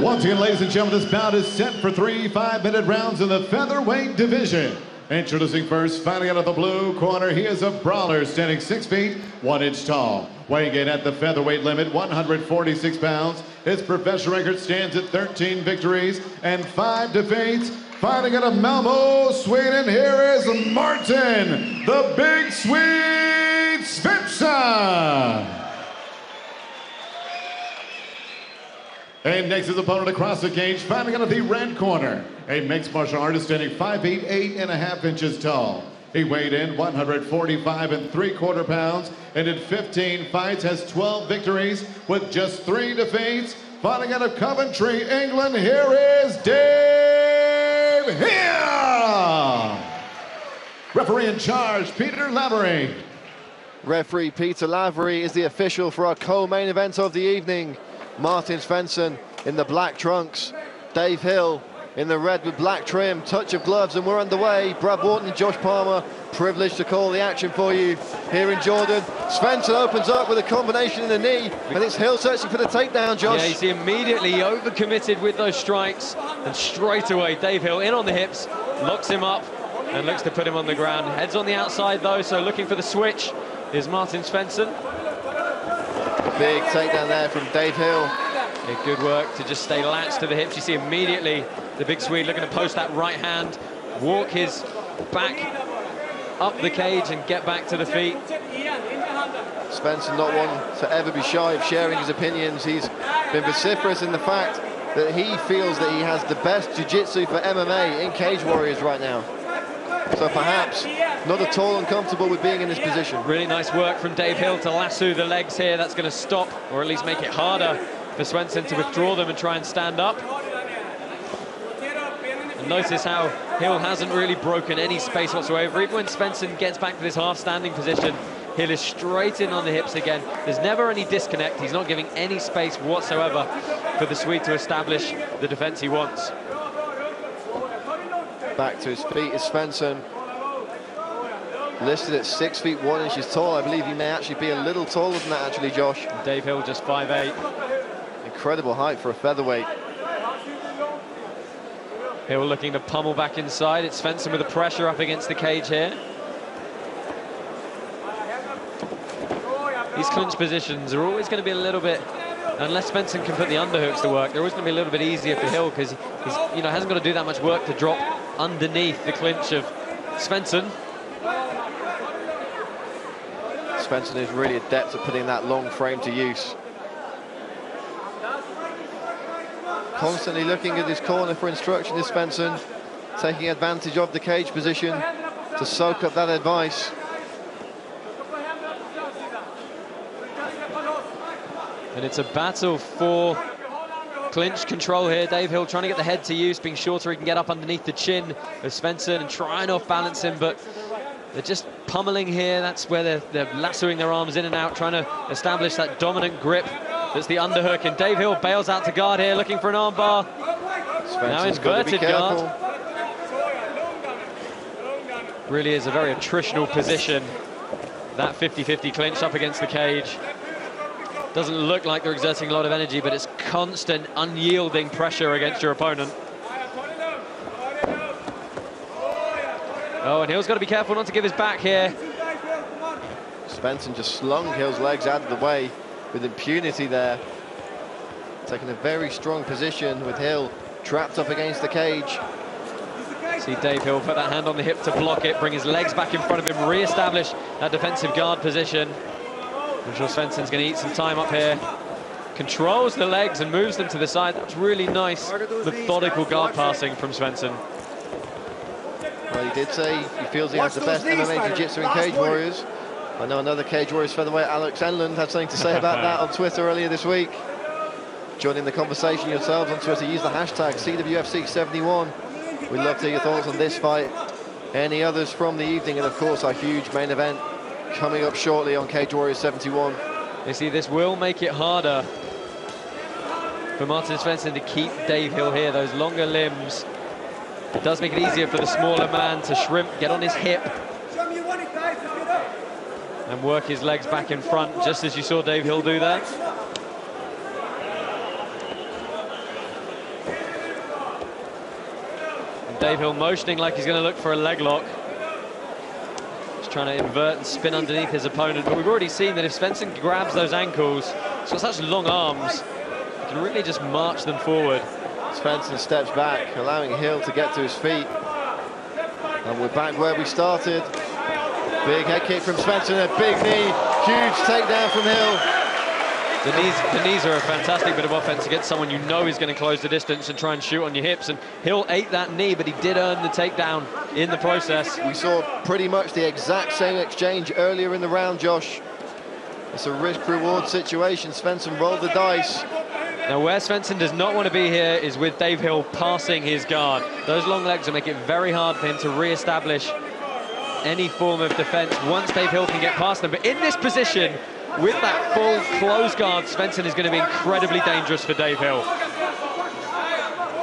Once again, ladies and gentlemen, this bout is set for three five-minute rounds in the featherweight division. Introducing first, fighting out of the blue corner, he is a brawler standing six feet, one inch tall. Weighing in at the featherweight limit, 146 pounds. His professional record stands at 13 victories and five defeats. Fighting out of Malmo, Sweden, here is Martin, the Big Swede Svensson. And next his opponent across the cage, fighting out of the red corner, a mixed martial artist standing 5 feet 8 and a half inches tall. He weighed in 145 and three quarter pounds and in 15 fights has 12 victories with just three defeats. Fighting out of Coventry, England, here is Dave Hill. Referee in charge, Peter Lavery. Referee Peter Lavery is the official for our co-main event of the evening. Martin Svensson in the black trunks, Dave Hill in the red with black trim, touch of gloves, and we're underway. Brad Wharton and Josh Palmer, privileged to call the action for you here in Jordan. Svensson opens up with a combination in the knee, and it's Hill searching for the takedown, Josh. Yeah, he's immediately overcommitted with those strikes, and straight away Dave Hill in on the hips, locks him up, and looks to put him on the ground. Heads on the outside though, so looking for the switch is Martin Svensson. Big takedown there from Dave Hill. Yeah, good work to just stay latched to the hips. You see immediately the big Swede looking to post that right hand, walk his back up the cage and get back to the feet. Svensson not one to ever be shy of sharing his opinions. He's been vociferous in the fact that he feels that he has the best jiu-jitsu for MMA in Cage Warriors right now. So perhaps not at all uncomfortable with being in this position. Really nice work from Dave Hill to lasso the legs here. That's going to stop, or at least make it harder for Svensson to withdraw them and try and stand up. And notice how Hill hasn't really broken any space whatsoever. Even when Svensson gets back to this half-standing position, Hill is straight in on the hips again. There's never any disconnect. He's not giving any space whatsoever for the Swede to establish the defense he wants. Back to his feet is Svensson. Listed at six feet one inches tall. I believe he may actually be a little taller than that, actually, Josh. Dave Hill just 5'8". Incredible height for a featherweight. Hill looking to pummel back inside. It's Svensson with the pressure up against the cage here. These clinch positions are always going to be a little bit, unless Svensson can put the underhooks to work, they're always going to be a little bit easier for Hill because he's, you know, hasn't got to do that much work to drop underneath the clinch of Svensson. Svensson is really adept at putting that long frame to use. Constantly looking at his corner for instruction is Svensson, taking advantage of the cage position to soak up that advice. And it's a battle for clinch control here. Dave Hill trying to get the head to use, being shorter, he can get up underneath the chin of Svensson and try and off-balance him, but they're just pummeling here. That's where they're, they're lassoing their arms in and out, trying to establish that dominant grip that's the underhook. And Dave Hill bails out to guard here, looking for an armbar. now inverted guard. Really is a very attritional position. That 50-50 clinch up against the cage. Doesn't look like they're exerting a lot of energy, but it's constant, unyielding pressure against your opponent. Oh, and Hill's got to be careful not to give his back here. Svensson just slung Hill's legs out of the way with impunity there. Taking a very strong position with Hill trapped up against the cage. See Dave Hill put that hand on the hip to block it, bring his legs back in front of him, re-establish that defensive guard position. I'm sure Svensson's going to eat some time up here. Controls the legs and moves them to the side. That's really nice, methodical guard passing from Svensson. Well, he did say he feels he has the best MMA Jiu-Jitsu in Cage Warriors. I know another Cage Warriors featherweight, Alex Enlund, had something to say about that on Twitter earlier this week. Joining the conversation yourselves on Twitter, use the hashtag CWFC71. We'd love to hear your thoughts on this fight, any others from the evening, and of course our huge main event coming up shortly on Cage Warrior 71. You see, this will make it harder for Martin Svensson to keep Dave Hill here, those longer limbs. It does make it easier for the smaller man to shrimp, get on his hip, and work his legs back in front, just as you saw Dave Hill do that. Dave Hill motioning like he's going to look for a leg lock. Trying to invert and spin underneath his opponent. But we've already seen that if Svensson grabs those ankles, he's got such long arms, he can really just march them forward. Svensson steps back, allowing Hill to get to his feet. And we're back where we started. Big head kick from Svensson, a big knee, huge takedown from Hill. The knees, the knees are a fantastic bit of offense against someone you know is going to close the distance and try and shoot on your hips. And Hill ate that knee, but he did earn the takedown in the process. We saw pretty much the exact same exchange earlier in the round, Josh. It's a risk-reward situation. Svensson rolled the dice. Now, where Svensson does not want to be here is with Dave Hill passing his guard. Those long legs will make it very hard for him to re-establish any form of defense once Dave Hill can get past them. But in this position, with that full close guard, Svensson is going to be incredibly dangerous for Dave Hill.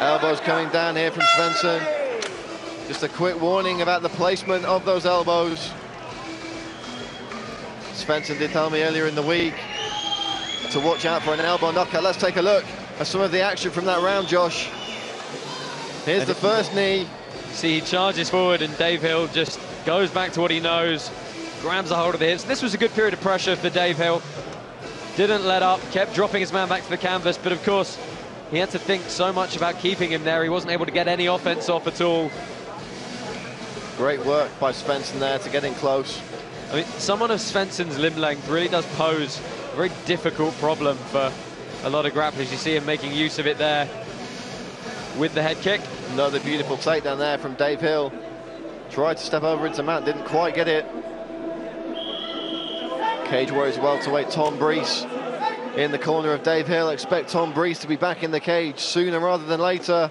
Elbows coming down here from Svensson. Just a quick warning about the placement of those elbows. Svensson did tell me earlier in the week to watch out for an elbow knockout. Let's take a look at some of the action from that round, Josh. Here's the first knee. See, he charges forward and Dave Hill just goes back to what he knows, grabs a hold of the hips. This was a good period of pressure for Dave Hill. Didn't let up, kept dropping his man back to the canvas, but of course, he had to think so much about keeping him there. He wasn't able to get any offense off at all. Great work by Svensson there to get in close. I mean, someone of Svensson's limb length really does pose a very difficult problem for a lot of grapplers. You see him making use of it there with the head kick. Another beautiful takedown there from Dave Hill. Tried to step over into Matt, didn't quite get it. Cage Warriors welterweight Tom Breese in the corner of Dave Hill. Expect Tom Breese to be back in the cage sooner rather than later.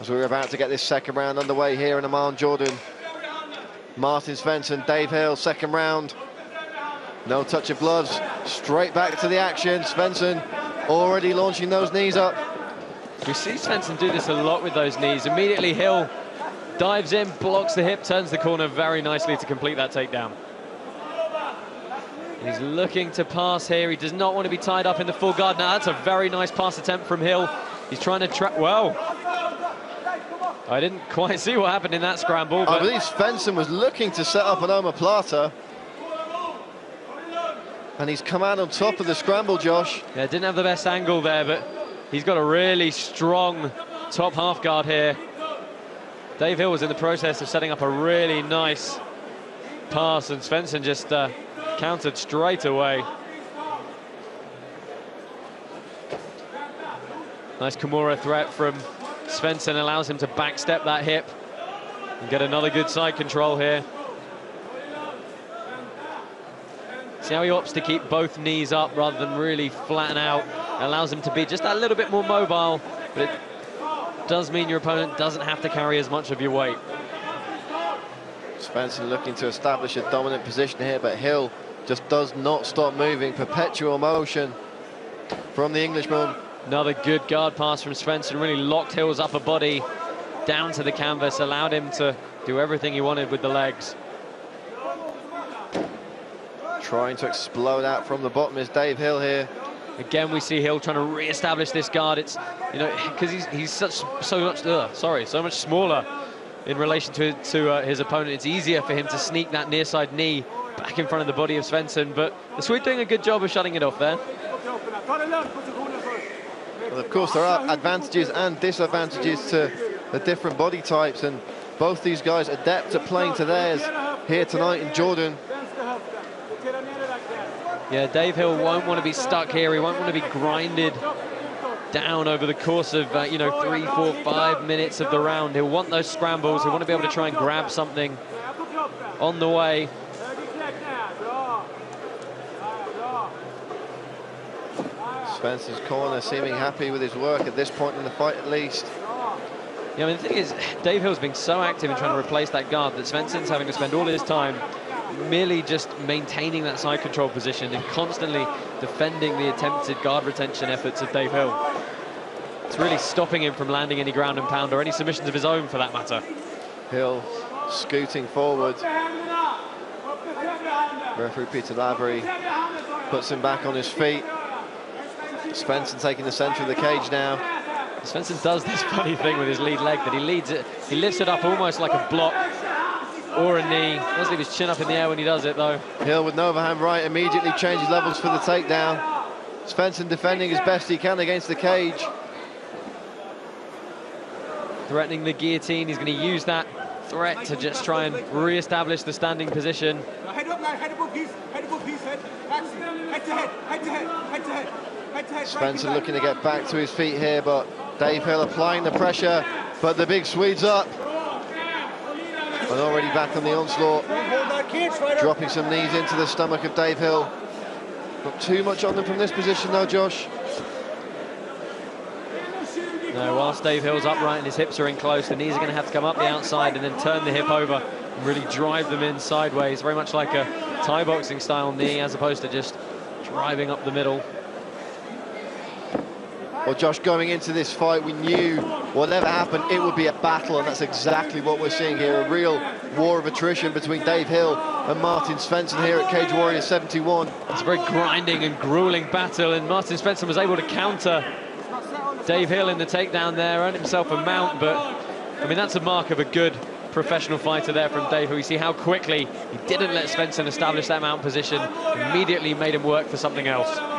As we're about to get this second round underway here in Amman, Jordan. Martin Svensson, Dave Hill, second round. No touch of gloves, straight back to the action. Svensson already launching those knees up. We see Svensson do this a lot with those knees. Immediately Hill dives in, blocks the hip, turns the corner very nicely to complete that takedown. He's looking to pass here. He does not want to be tied up in the full guard. Now, that's a very nice pass attempt from Hill. He's trying to trap... Well, I didn't quite see what happened in that scramble. I believe Svensson was looking to set up an omoplata. And he's come out on top of the scramble, Josh. Yeah, didn't have the best angle there, but he's got a really strong top half guard here. Dave Hill was in the process of setting up a really nice pass, and Svensson just uh, countered straight away. Nice Kimura threat from Svensson allows him to backstep that hip and get another good side control here. See how he opts to keep both knees up rather than really flatten out. Allows him to be just a little bit more mobile, but it does mean your opponent doesn't have to carry as much of your weight. Svensson looking to establish a dominant position here, but Hill just does not stop moving. Perpetual motion from the Englishman. Another good guard pass from Svensson, really locked Hill's upper body down to the canvas, allowed him to do everything he wanted with the legs. Trying to explode out from the bottom is Dave Hill here. Again, we see Hill trying to re-establish this guard. It's, you know, because he's, he's such, so much, uh, sorry, so much smaller in relation to, to uh, his opponent. It's easier for him to sneak that near side knee back in front of the body of Svensson, but the Swede doing a good job of shutting it off there. Of course, there are advantages and disadvantages to the different body types, and both these guys adept at playing to theirs here tonight in Jordan. Yeah, Dave Hill won't want to be stuck here. He won't want to be grinded down over the course of, uh, you know, three, four, five minutes of the round. He'll want those scrambles. He'll want to be able to try and grab something on the way. Svensson's corner seeming happy with his work at this point in the fight at least. Yeah, I mean, the thing is, Dave Hill's been so active in trying to replace that guard that Svensson's having to spend all his time merely just maintaining that side control position and constantly defending the attempted guard retention efforts of Dave Hill. It's really stopping him from landing any ground and pound or any submissions of his own for that matter. Hill scooting forward. Referee Peter Lavery puts him back on his feet. Svensson taking the centre of the cage now. Svensson does this funny thing with his lead leg that he leads it, he lifts it up almost like a block or a knee. Doesn't leave his chin up in the air when he does it though. Hill with an overhand right immediately changes levels for the takedown. Svensson defending as best he can against the cage. Threatening the guillotine, he's going to use that threat to just try and re-establish the standing position. Head up now, head above piece, head above piece, head. Head to head, head to head, head to head. Svensson looking to get back to his feet here, but Dave Hill applying the pressure, but the big Swede's up. And already back on the onslaught, dropping some knees into the stomach of Dave Hill. Not too much on them from this position though, Josh. No, whilst Dave Hill's upright and his hips are in close, the knees are going to have to come up the outside and then turn the hip over and really drive them in sideways, very much like a Thai boxing style knee as opposed to just driving up the middle. Well, Josh, going into this fight, we knew whatever happened, it would be a battle, and that's exactly what we're seeing here. A real war of attrition between Dave Hill and Martin Svensson here at Cage Warrior 71. It's a very grinding and grueling battle, and Martin Svensson was able to counter Dave Hill in the takedown there, earned himself a mount, but I mean, that's a mark of a good professional fighter there from Dave, who you see how quickly he didn't let Svensson establish that mount position, immediately made him work for something else.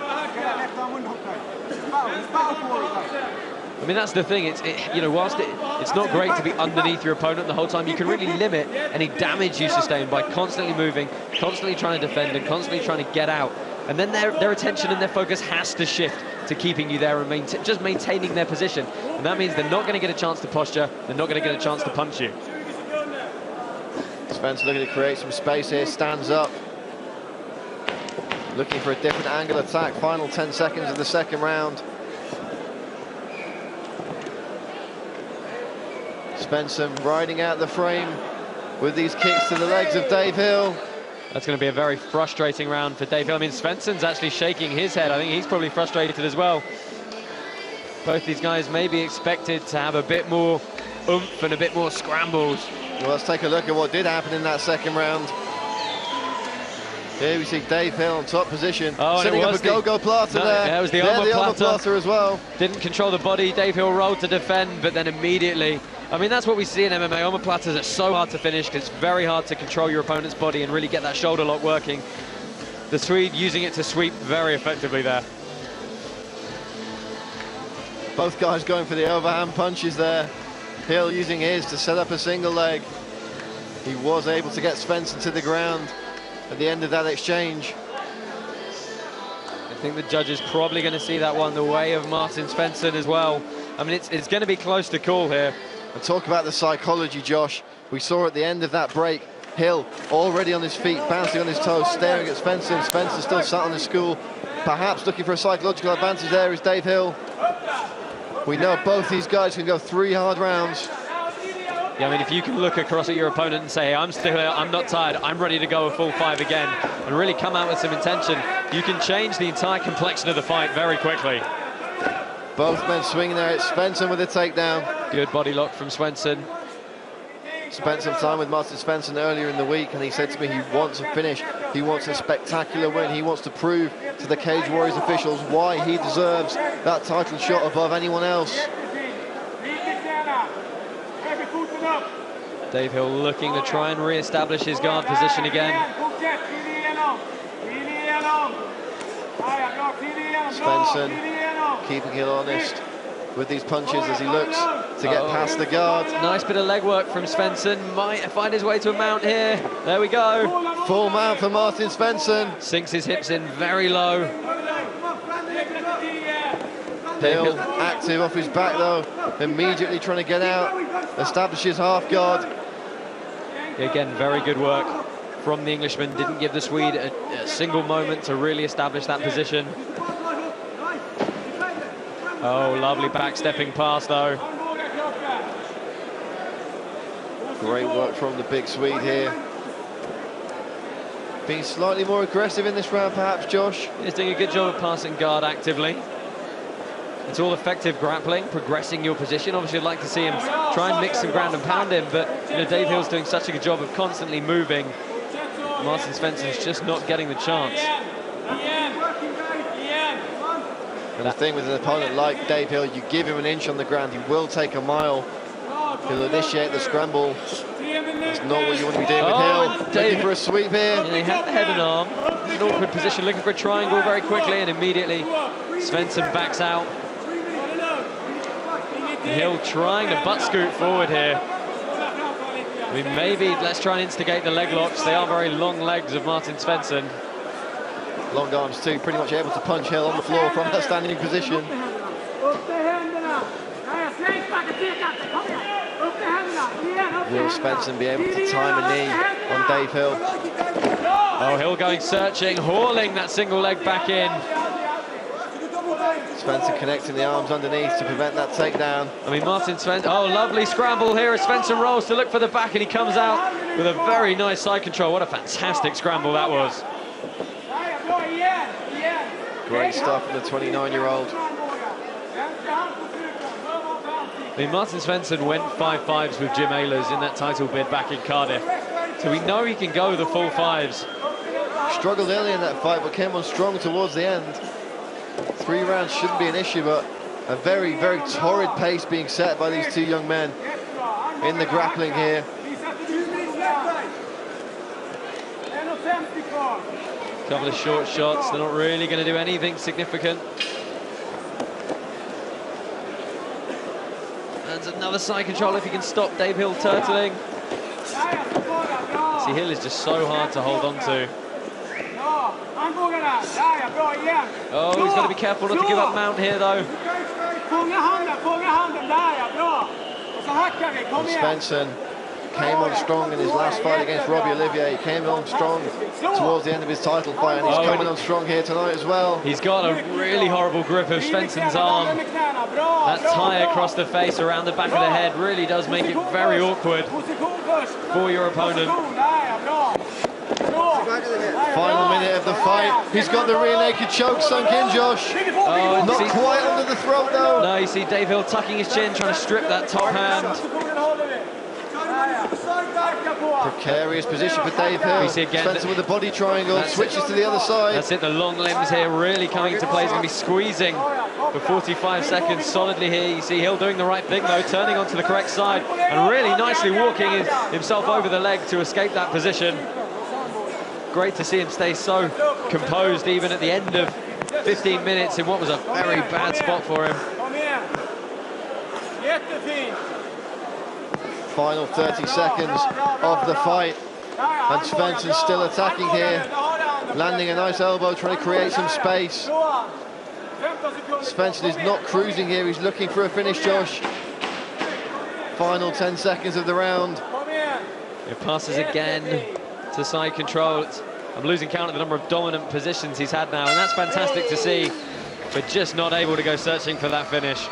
I mean, that's the thing. It's it, you know, whilst it, it's not great to be underneath your opponent the whole time, you can really limit any damage you sustain by constantly moving, constantly trying to defend, and constantly trying to get out. And then their, their attention and their focus has to shift to keeping you there and just maintaining their position. And that means they're not going to get a chance to posture, they're not going to get a chance to punch you. Svensson looking to create some space here, stands up. Looking for a different angle attack, final 10 seconds of the second round. Svensson riding out the frame with these kicks to the legs of Dave Hill. That's going to be a very frustrating round for Dave Hill. I mean, Svensson's actually shaking his head. I think he's probably frustrated as well. Both these guys may be expected to have a bit more oomph and a bit more scrambles. Well, let's take a look at what did happen in that second round. Here we see Dave Hill on top position, oh, setting up a gogoplata no, there. Yeah, it was the there, armor the plata as well. Didn't control the body. Dave Hill rolled to defend, but then immediately I mean, that's what we see in MMA. Omoplatas are so hard to finish because it's very hard to control your opponent's body and really get that shoulder lock working. The Swede using it to sweep very effectively there. Both guys going for the overhand punches there. Hill using his to set up a single leg. He was able to get Svensson to the ground at the end of that exchange. I think the judge is probably going to see that one the way of Martin Svensson as well. I mean, it's, it's going to be close to call here. And talk about the psychology, Josh. We saw at the end of that break, Hill already on his feet, bouncing on his toes, staring at Svensson. Svensson still sat on his school, perhaps looking for a psychological advantage there is Dave Hill. We know both these guys can go three hard rounds. Yeah, I mean, if you can look across at your opponent and say, hey, I'm still here, I'm not tired, I'm ready to go a full five again, and really come out with some intention, you can change the entire complexion of the fight very quickly. Both men swinging there. It's Svensson with a takedown. Good body lock from Svensson. Spent some time with Martin Svensson earlier in the week, and he said to me he wants a finish. He wants a spectacular win. He wants to prove to the Cage Warriors officials why he deserves that title shot above anyone else. Dave Hill looking to try and re-establish his guard position again. Svensson keeping it honest with these punches as he looks to get oh. past the guard. Nice bit of legwork from Svensson. Might find his way to a mount here. There we go. Full mount for Martin Svensson. Sinks his hips in very low. Hill active off his back though. Immediately trying to get out. Establishes half guard. Again, very good work from the Englishman. Didn't give the Swede a, a single moment to really establish that position. Oh, lovely backstepping pass, though. Great work from the big Swede here. Being slightly more aggressive in this round, perhaps, Josh? He's doing a good job of passing guard actively. It's all effective grappling, progressing your position. Obviously, I'd like to see him try and mix some ground and pound him, but you know, Dave Hill's doing such a good job of constantly moving. Martin Svensson's just not getting the chance. And the thing with an opponent like Dave Hill, you give him an inch on the ground, he will take a mile. He'll initiate the scramble. That's not what you want to be doing Oh, with Hill. Looking for a sweep here. Yeah, he had the head and arm. An awkward position, looking for a triangle very quickly, and immediately Svensson backs out. Hill trying to butt scoot forward here. I mean, maybe let's try and instigate the leg locks. They are very long legs of Martin Svensson. Long arms too, pretty much able to punch Hill on the floor from that standing position. Will! Svensson be able to time a knee on Dave Hill? Oh, Hill going searching, hauling that single leg back in. Svensson connecting the arms underneath to prevent that takedown. I mean, Martin Svensson, oh, lovely scramble here as Svensson rolls to look for the back and he comes out with a very nice side control. What a fantastic scramble that was. Nej, bra, igen! Igen! Great stuff from the 29-year-old. I mean, Martin Svensson went 5-5s with Jim Alers in that title bid back in Cardiff. So we know he can go the full fives. Struggled early in that fight, but came on strong towards the end. Three rounds shouldn't be an issue, but a very, very torrid pace being set by these two young men in the grappling here. Couple of short shots, they're not really going to do anything significant. And another side control if he can stop Dave Hill turtling. See, Hill is just so hard to hold on to. Armbågarna! Där ja, bra igen! Oh, he's got to be careful not to give up mount here, though. Fånga handen, fånga handen! Där ja, bra! Och så hackar vi, kom igen! Svensson came on strong in his last fight against Robbie Olivier. He came on strong towards the end of his title fight, and he's Oh, coming on strong here tonight as well. He's got a really horrible grip of Svensson's arm. That tie across the face around the back of the head really does make it very awkward for your opponent. Position, där ja, bra! Bra! Final minute of the fight. He's got the rear naked choke sunk in, Josh. Oh, Not quite under the throat though. No, you see Dave Hill tucking his chin, trying to strip that top hand. Precarious position for Dave Hill. We see again Svensson with the body triangle, That's it. switches to the other side. That's it, the long limbs here really coming into play. He's going to be squeezing for 45 seconds solidly here. You see Hill doing the right thing though, turning onto the correct side and really nicely walking his, himself over the leg to escape that position. Great to see him stay so composed even at the end of 15 minutes in what was a very bad spot for him. Kom igen! Jättefint! Final 30 seconds of the fight. And Svensson still attacking here. Landing a nice elbow, trying to create some space. Svensson is not cruising here, he's looking for a finish, Josh. Final 10 seconds of the round. It passes again to side control. I'm losing count of the number of dominant positions he's had now, and that's fantastic to see, but just not able to go searching for that finish.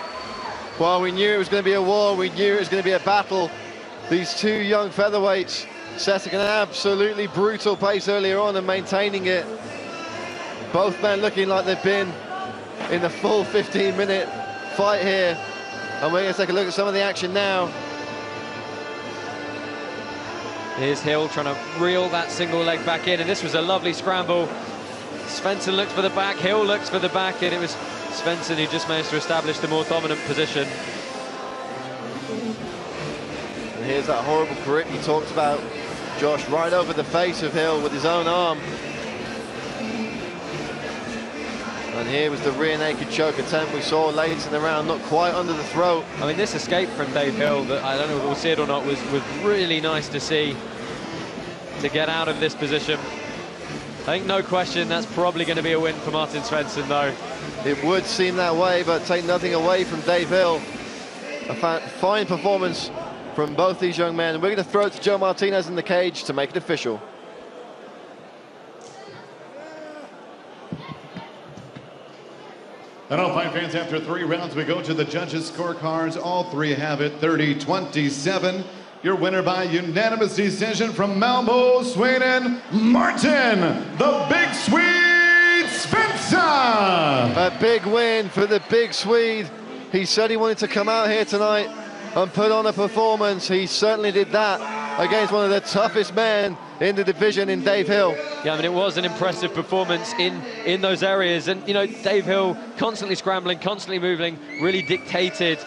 Well, we knew it was going to be a war, we knew it was going to be a battle. These two young featherweights setting an absolutely brutal pace earlier on and maintaining it. Both men looking like they've been in the full 15-minute fight here. And we're going to take a look at some of the action now. Here's Hill trying to reel that single leg back in, and this was a lovely scramble. Svensson looked for the back, Hill looked for the back, and it was Svensson who just managed to establish the more dominant position. And here's that horrible grip he talked about, Josh, right over the face of Hill with his own arm. And here was the rear naked choke attempt we saw late in the round, not quite under the throat. I mean, this escape from Dave Hill, that I don't know if we'll see it or not, was, was really nice to see to get out of this position. I think no question that's probably going to be a win for Martin Svensson, though. It would seem that way, but take nothing away from Dave Hill. A fine performance from both these young men. We're going to throw it to Joe Martinez in the cage to make it official. And all fight fans, after three rounds, we go to the judges' scorecards. All three have it 30 27. Your winner by unanimous decision from Malmo, Sweden, Martin, the Big Swede Svensson. A big win for the big Swede. He said he wanted to come out here tonight and put on a performance. He certainly did that against one of the toughest men in the division in Dave Hill. Yeah, I mean, it was an impressive performance in, in those areas. And, you know, Dave Hill constantly scrambling, constantly moving, really dictated